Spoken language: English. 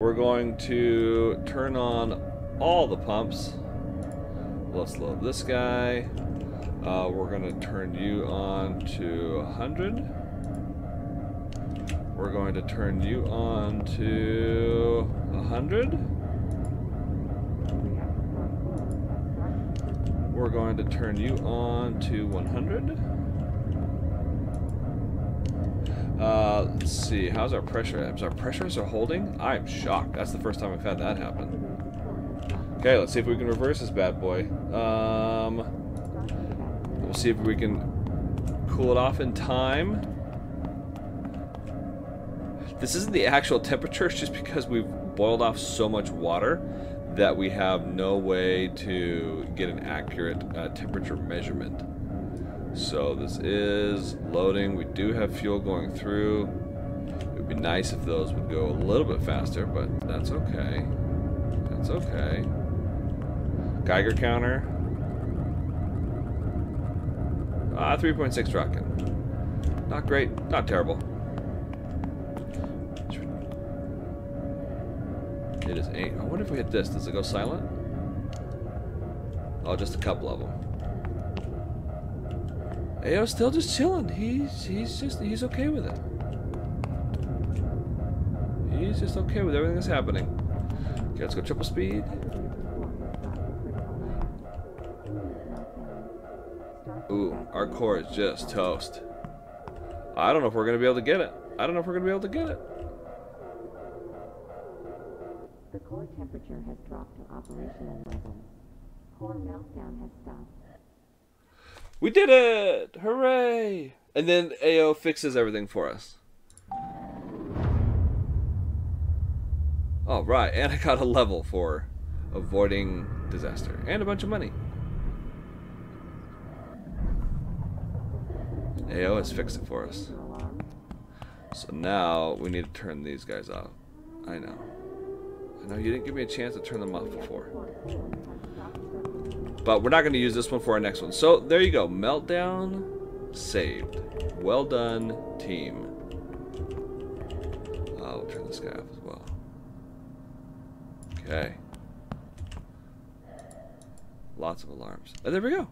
We're going to turn on all the pumps. Let's load this guy. Uh, we're going to turn you on to 100. We're going to turn you on to 100. We're going to turn you on to 100. Uh, let's see. How's our pressure? Is our pressures are holding? I'm shocked. That's the first time I've had that happen. Okay, let's see if we can reverse this bad boy. Um, we'll see if we can cool it off in time. This isn't the actual temperature, it's just because we've boiled off so much water that we have no way to get an accurate uh, temperature measurement. So this is loading. We do have fuel going through. It would be nice if those would go a little bit faster, but that's okay. That's okay. Geiger counter. Ah, 3.6 rocking. Not great, not terrible. It is 8. I wonder if we hit this. Does it go silent? Oh, just a couple of them. Ayo's still just chilling. He's he's just he's okay with it. He's just okay with everything that's happening. Okay, let's go triple speed. Ooh, our core is just toast. I don't know if we're gonna be able to get it. I don't know if we're gonna be able to get it. The core temperature has dropped to operational level. Core meltdown has stopped. We did it! Hooray! And then AO fixes everything for us. All right, and I got a level for avoiding disaster and a bunch of money. AO has fixed it for us. So now we need to turn these guys off. I know. I know you didn't give me a chance to turn them off before. But we're not going to use this one for our next one. So there you go. Meltdown saved. Well done, team. I'll turn this guy off as well. Okay. Lots of alarms. And there we go.